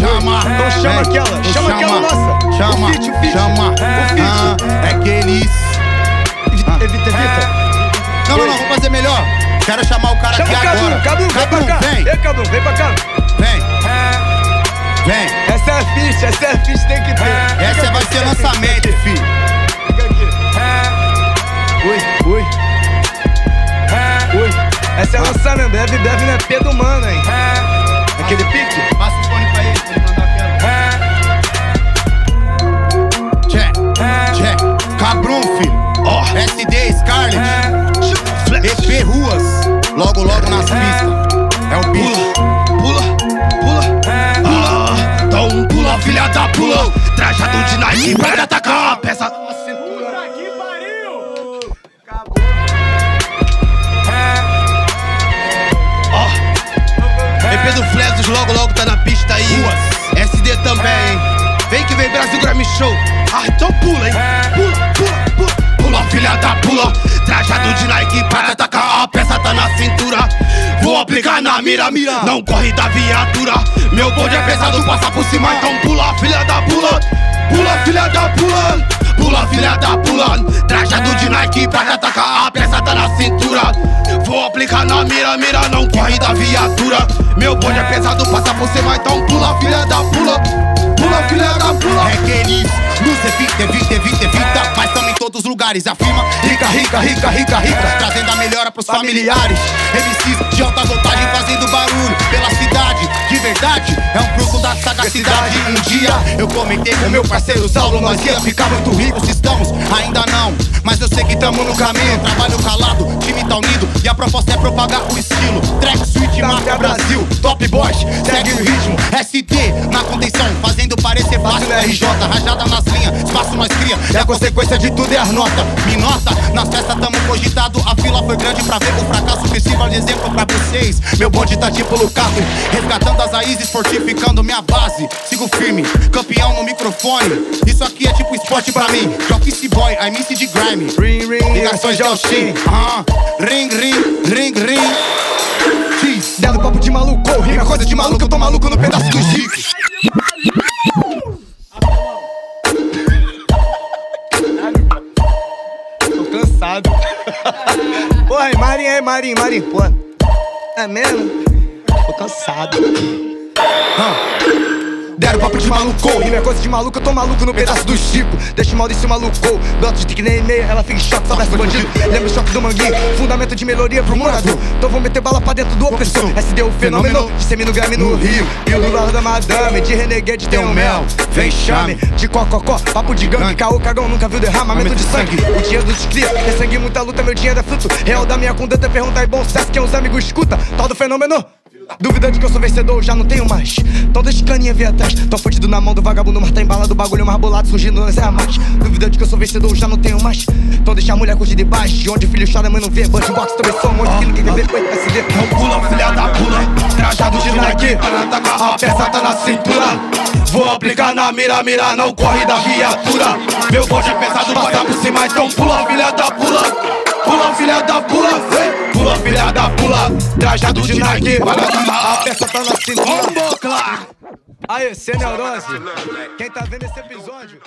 Chama, Então chama vem, aquela, chama aquela nossa. Chama, O feat, o feat. chama. O feat. Ah, é aqueles. Evita, evita, evita. Não, não, não, vamos fazer melhor. Quero chamar o cara Chama aqui Cadu, agora. Cadu, vem pra cá. vem, Ei, Cadu, vem pra cá. vem. Vem. Essa é feat, essa é feat, tem que ter. Essa vai ser lançamento, filho. Fica aqui. Ui, ui. Ui. Essa é lançamento, deve, deve, né? P do mano, hein? Trajado de Nike pra atacar a peça. Ó, EP do Flesos logo, logo tá na pista aí. SD também? Vem que vem Brasil Grammy Show. Ah, então pula, hein? Pula, pula, pula. Pula, filha da pula. Trajado de Nike para atacar a peça tá na cintura. Vou aplicar na mira, mira. Não corre da viatura. Meu bonde é pesado, passa por cima. Então pula, filha da pula. Pula, filha da pula. Pula, filha da pula. Trajado de Nike para atacar a peça tá na cintura. Vou aplicar na mira, mira. Não corre da viatura. Meu bonde é pesado, passa por cima. Então pula, filha da pula. Pula, filha da pula. É aqueles. Luz, evita, evita, evita, evita. Mas também em todos os lugares. Afirma. Rica, rica, rica, rica, rica. Trazendo a melhora pros familiares. MCs de alta voltagem fazendo barulho pela cidade. De verdade, é um fruto da sagacidade. Um dia eu comentei com meu parceiro Saulo. Nós ia ficar muito ricos, estamos ainda não. Mas eu sei que tamo no caminho. Trabalho calado, time tá unido. E a proposta é propagar o estilo. Track Suite, marca Brasil. Top Boys, segue o ritmo. SD na contenção, fazendo parecer fácil. RJ, rajada nas linhas, espaço nós cria. E a consequência de tudo é as notas. Me nota, nas festas tamo cogitado. A fila foi grande pra ver o fracasso. Que sirva de exemplo pra vocês. Meu bonde tá tipo Lukaku, resgatando as raízes, fortificando minha base. Sigo firme, campeão no microfone. Isso aqui é tipo esporte pra mim. Jokice Boy, I miss de grime. Ring, ring, Ligações de. Ah, ring, ring, ring, ring. Cheese. Dando papo de maluco, rima coisa de maluco, eu tô maluco no pedaço dos ricos. Tô cansado. Porra, aí, Marinho, aí, Marinho, Marinho, porra. É mesmo? Tô cansado. Deram papo de maluco, rima é coisa de maluco, eu tô maluco no pedaço do Chico. Deixa o mal desse maluco, broto de tique nem meia, ela fica em choque, o bandido. Lembra o choque do manguinho, fundamento de melhoria pro morador. Então vou meter bala pra dentro do opressor. SD o fenômeno, dissemino grame no Rio. E o do lado da madame, de renegade tem um mel. Vem chame, de cococó, papo de gangue, caô, cagão, nunca viu derramamento de sangue. O dinheiro dos cria, é sangue, muita luta, meu dinheiro é fruto. Real da minha conduta, pergunta e bom sucesso, quem os amigos escuta, tal do fenômeno. Dúvida de que eu sou vencedor, eu já não tenho mais. Então deixa caninha vir atrás. Tô fudido na mão do vagabundo, mas tá embalado o bagulho mais bolado, surgindo nas é mais. De que eu sou vencedor, eu já não tenho mais. Então deixa a mulher curtir de baixo. De onde o filho chora, mãe não vê. Bunch box também sou um monte que ninguém quer ver. Foi SD. Não pula, filha da pula. Trajado de Nike para atacar a peça tá na cintura. Vou aplicar na mira, mira, não corre da viatura. Meu bonde é pesado, passa por cima, então pula, filha da pula. Pula, filha da pula, vem. Pula, filha da pula. Trajado de Nike para atacar a peça tá na cintura. Aí, sem neurose. Quem tá vendo esse episódio?